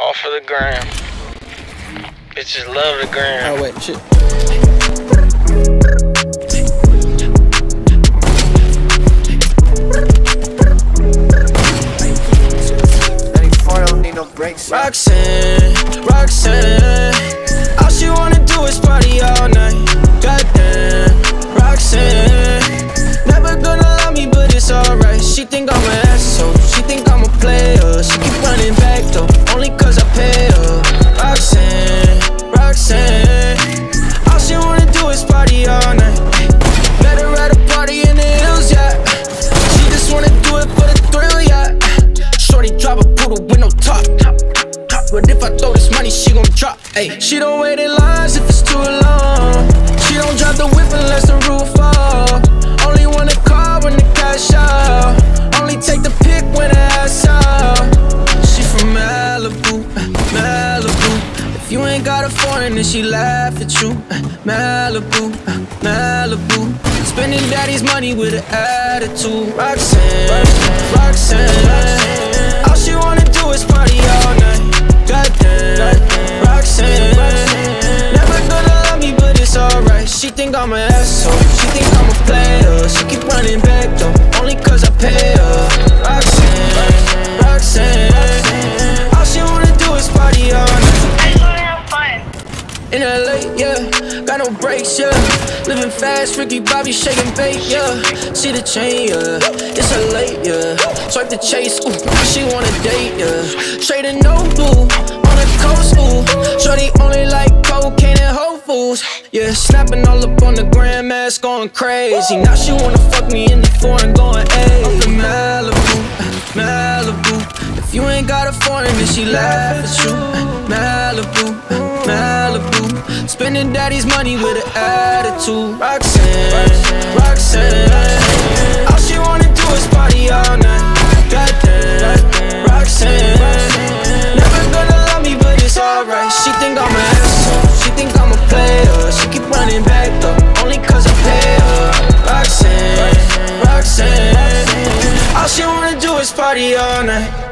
Off of the gram. Bitches love the gram. Oh wait, shit. Roxanne, Roxanne, all she wanna do is party all night. Goddamn, Roxanne, never gonna love me, but it's alright. She think I'm an asshole, I throw this money, she gon' drop. Ayy, she don't wait in lines if it's too long. She don't drop the whip unless the roof fall. Only want a car when the cash out. Only take the pick when the ass out. She from Malibu, Malibu. If you ain't got a foreign, then she laugh at you. Malibu, Malibu. Spending daddy's money with an attitude. Roxanne, Roxanne. She think I'm a player. She keep running back though, only cause I pay her. Roxanne, Roxanne. All she wanna do is party all night. I just wanna have fun. In LA, yeah, got no brakes, yeah. Living fast, Ricky Bobby Shake and Bake, yeah. See the chain, yeah. It's a late, yeah. Swipe the chase, ooh, she wanna date, yeah. Straight and no blue, on the coast, ooh. Shorty cocaine and yeah. Snapping all up on the grandmas, going crazy. Now she wanna fuck me in the foreign, going A. Up in Malibu, Malibu. If you ain't got a foreign, then she laugh at you. Malibu, Malibu. Spending daddy's money with an attitude. Roxanne, Roxanne. Roxanne,